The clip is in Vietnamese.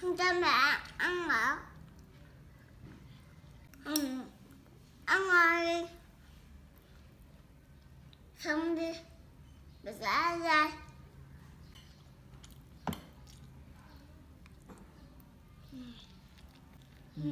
không cho mẹ ăn hả ừ. ăn rồi đi không đi bà sẽ ra ừ.